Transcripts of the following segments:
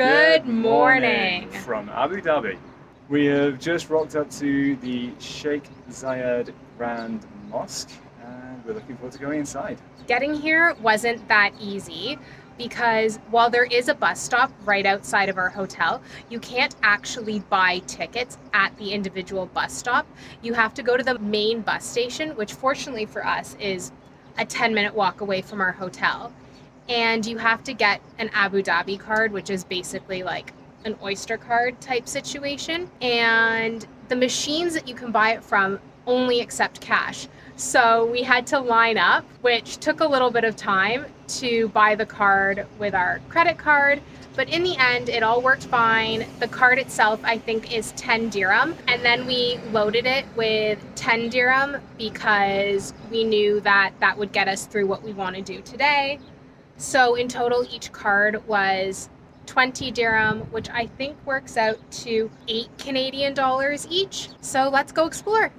Good morning. from Abu Dhabi. We have just rocked up to the Sheikh Zayed Grand Mosque and we're looking forward to going inside. Getting here wasn't that easy because while there is a bus stop right outside of our hotel, you can't actually buy tickets at the individual bus stop. You have to go to the main bus station, which fortunately for us is a 10 minute walk away from our hotel. And you have to get an Abu Dhabi card, which is basically like an Oyster card type situation. And the machines that you can buy it from only accept cash. So we had to line up, which took a little bit of time to buy the card with our credit card. But in the end, it all worked fine. The card itself, I think, is 10 dirham. And then we loaded it with 10 dirham because we knew that that would get us through what we want to do today. So in total, each card was 20 dirham, which I think works out to 8 Canadian dollars each. So let's go explore.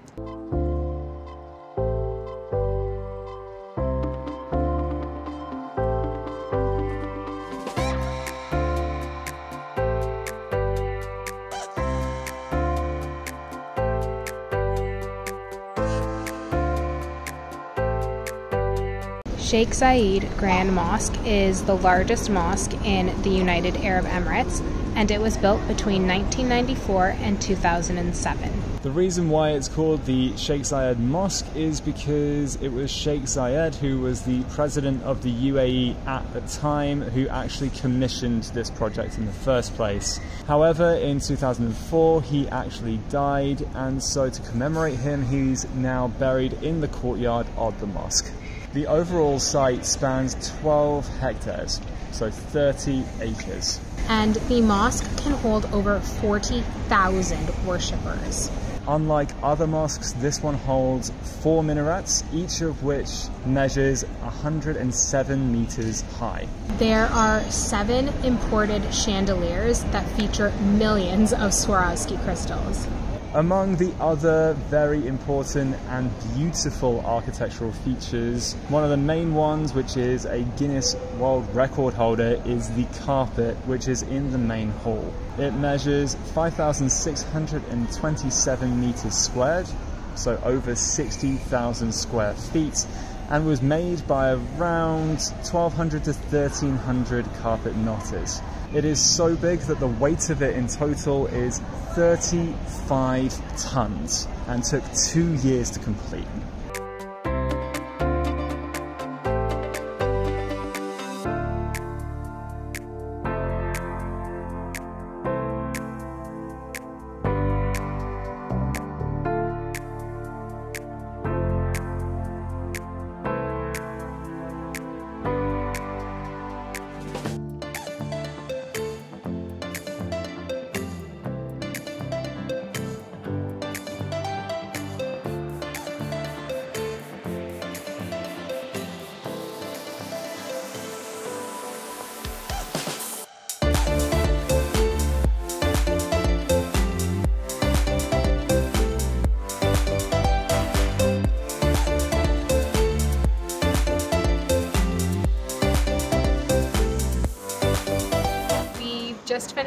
Sheikh Zayed Grand Mosque is the largest mosque in the United Arab Emirates and it was built between 1994 and 2007. The reason why it's called the Sheikh Zayed Mosque is because it was Sheikh Zayed, who was the president of the UAE at the time, who actually commissioned this project in the first place. However, in 2004, he actually died, and so to commemorate him, he's now buried in the courtyard of the mosque. The overall site spans 12 hectares, so 30 acres. And the mosque can hold over 40,000 worshippers. Unlike other mosques, this one holds four minarets, each of which measures 107 meters high. There are seven imported chandeliers that feature millions of Swarovski crystals. Among the other very important and beautiful architectural features, one of the main ones, which is a Guinness World Record holder, is the carpet, which is in the main hall. It measures 5,627 meters squared, so over 60,000 square feet, and was made by around 1,200 to 1,300 carpet knotters. It is so big that the weight of it in total is 35 tons and took two years to complete.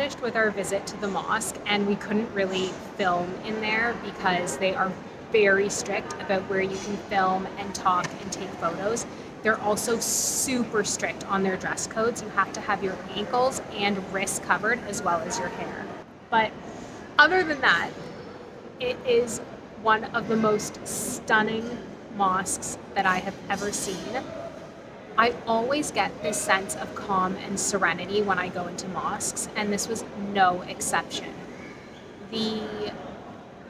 Finished with our visit to the mosque and we couldn't really film in there because they are very strict about where you can film and talk and take photos. They're also super strict on their dress codes. You have to have your ankles and wrists covered as well as your hair. But other than that, it is one of the most stunning mosques that I have ever seen. I always get this sense of calm and serenity when I go into mosques, and this was no exception. The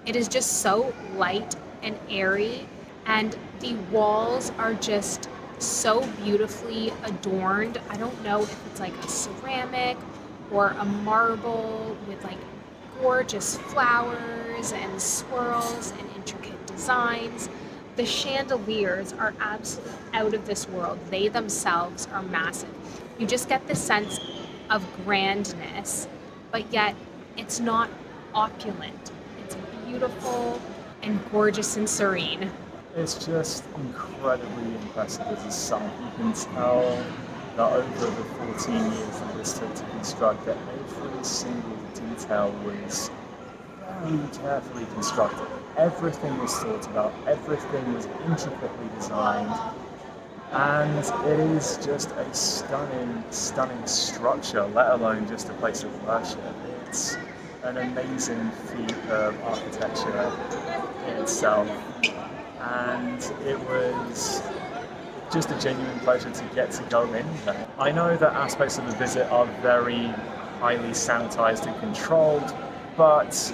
it is just so light and airy, and the walls are just so beautifully adorned. I don't know if it's like a ceramic or a marble with like gorgeous flowers and swirls and intricate designs. The chandeliers are absolutely out of this world. They themselves are massive. You just get the sense of grandness, but yet it's not opulent. It's beautiful and gorgeous and serene. It's just incredibly impressive as a sight. You can tell that over the 14 years that this took to construct, that every single detail was very carefully constructed. Everything was thought about, everything was intricately designed, and it is just a stunning, stunning structure, let alone just a place of worship. It's an amazing feat of architecture in itself, and it was just a genuine pleasure to get to go in there. I know that aspects of the visit are very highly sanitized and controlled, but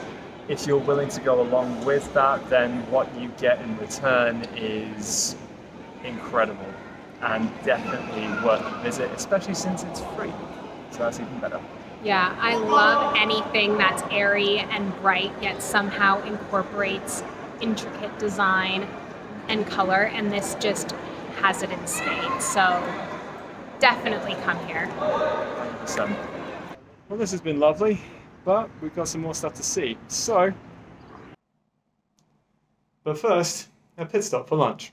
if you're willing to go along with that, then what you get in return is incredible and definitely worth a visit, especially since it's free. So that's even better. Yeah, I love anything that's airy and bright, yet somehow incorporates intricate design and color, and this just has it in spades. So definitely come here. 100%. Well, this has been lovely, but we've got some more stuff to see. So, but first, a pit stop for lunch.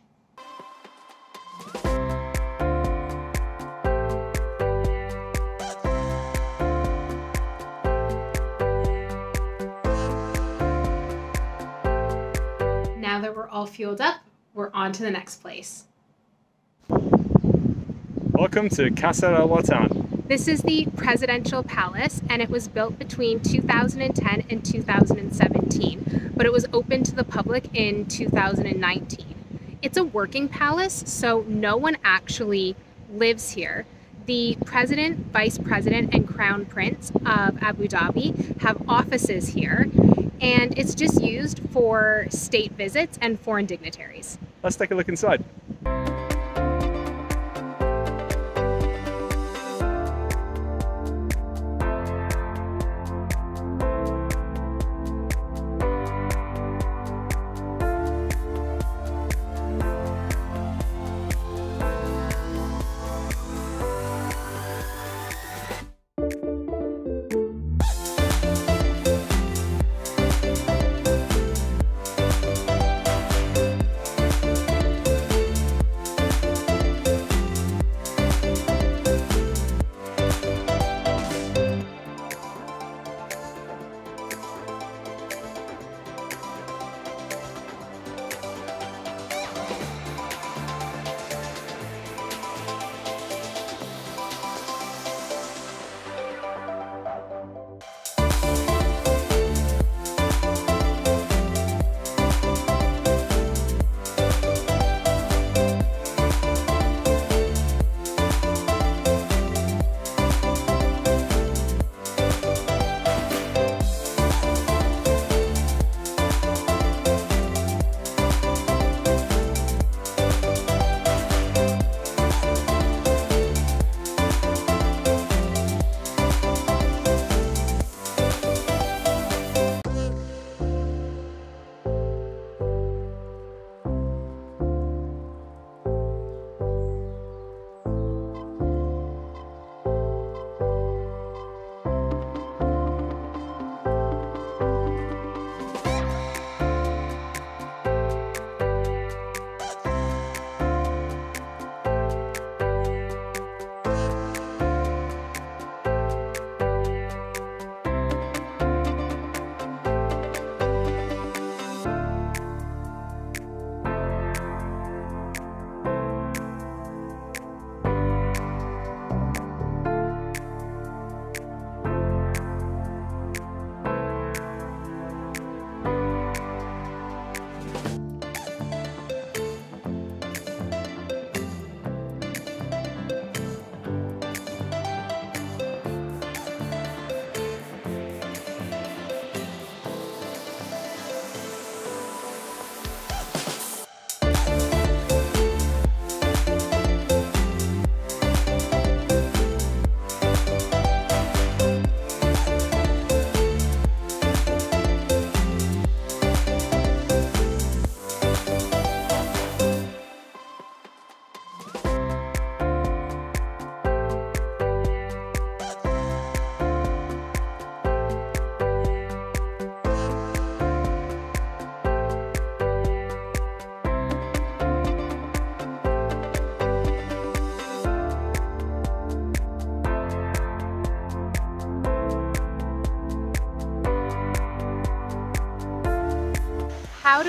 Now that we're all fueled up, we're on to the next place. Welcome to Qasr Al-Watan. This is the Presidential Palace, and it was built between 2010 and 2017, but it was open to the public in 2019. It's a working palace, so no one actually lives here. The president, vice president, and crown prince of Abu Dhabi have offices here, and it's just used for state visits and foreign dignitaries. Let's take a look inside.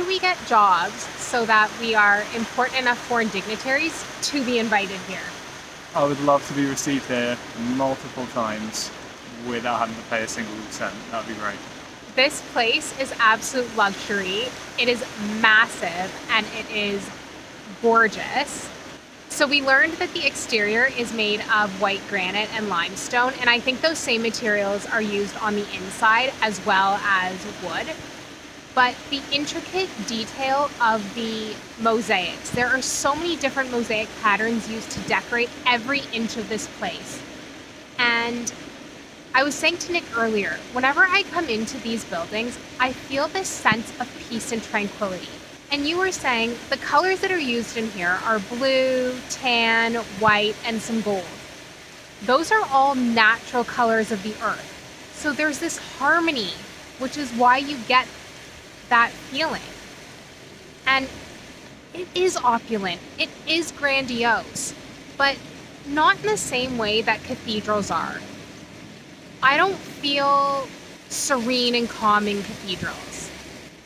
We get jobs so that we are important enough foreign dignitaries to be invited here? I would love to be received here multiple times without having to pay a single cent. That would be great. This place is absolute luxury. It is massive and it is gorgeous. So we learned that the exterior is made of white granite and limestone, and I think those same materials are used on the inside as well as wood. But the intricate detail of the mosaics, there are so many different mosaic patterns used to decorate every inch of this place. And I was saying to Nick earlier, whenever I come into these buildings, I feel this sense of peace and tranquility. And you were saying the colors that are used in here are blue, tan, white, and some gold. Those are all natural colors of the earth. So there's this harmony, which is why you get that feeling. And it is opulent, it is grandiose, but not in the same way that cathedrals are. I don't feel serene and calm in cathedrals.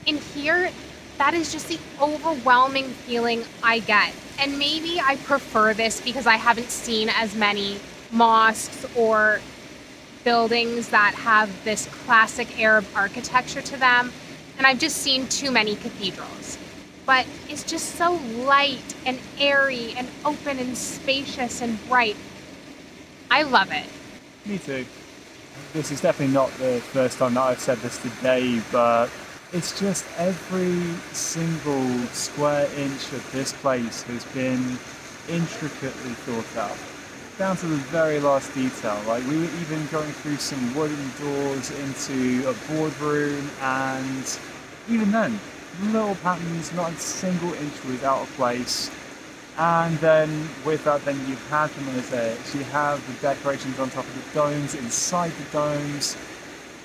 In here, that is just the overwhelming feeling I get. And maybe I prefer this because I haven't seen as many mosques or buildings that have this classic Arab architecture to them. And I've just seen too many cathedrals. But it's just so light and airy and open and spacious and bright. I love it. Me too. This is definitely not the first time that I've said this today, but it's just every single square inch of this place has been intricately thought out, down to the very last detail. Like we were even going through some wooden doors into a boardroom, and even then, little patterns, not a single inch was out of place. And then with that, then you have had the mosaics, you have the decorations on top of the domes, inside the domes,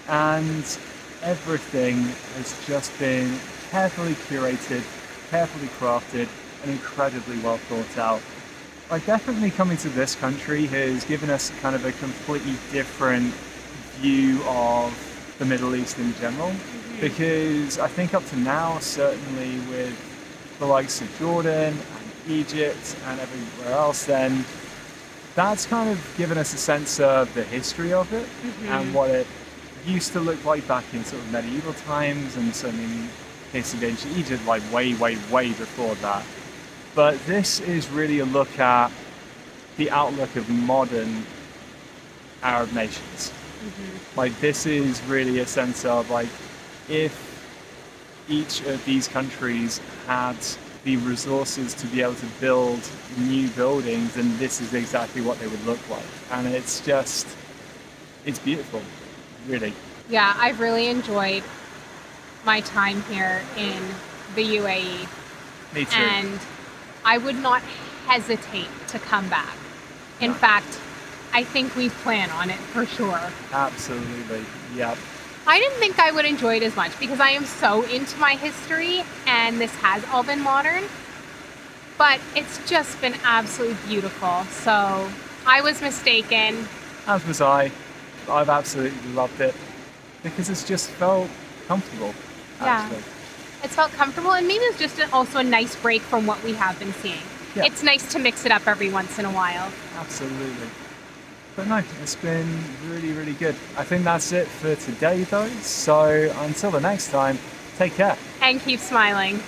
and everything has just been carefully curated, carefully crafted, and incredibly well thought out. Like definitely coming to this country has given us kind of a completely different view of the Middle East in general. Mm-hmm. Because I think up to now, certainly with the likes of Jordan and Egypt and everywhere else, then that's kind of given us a sense of the history of it mm-hmm. and what it used to look like back in sort of medieval times and so in case of ancient Egypt, like way, way, way before that. But this is really a look at the outlook of modern Arab nations. Mm-hmm. Like this is really a sense of like if each of these countries had the resources to be able to build new buildings, then this is exactly what they would look like. And it's just, it's beautiful really. Yeah, I've really enjoyed my time here in the UAE. Me too. And I would not hesitate to come back. In no. fact, I think we plan on it for sure. Absolutely. Yep. I didn't think I would enjoy it as much because I am so into my history and this has all been modern. But it's just been absolutely beautiful. So I was mistaken. As was I. I've absolutely loved it because it's just felt comfortable. Actually. Yeah. It's felt comfortable and maybe it's just also a nice break from what we have been seeing. Yeah. It's nice to mix it up every once in a while. Absolutely. But no, it's been really, really good. I think that's it for today though. So until the next time, take care. And keep smiling.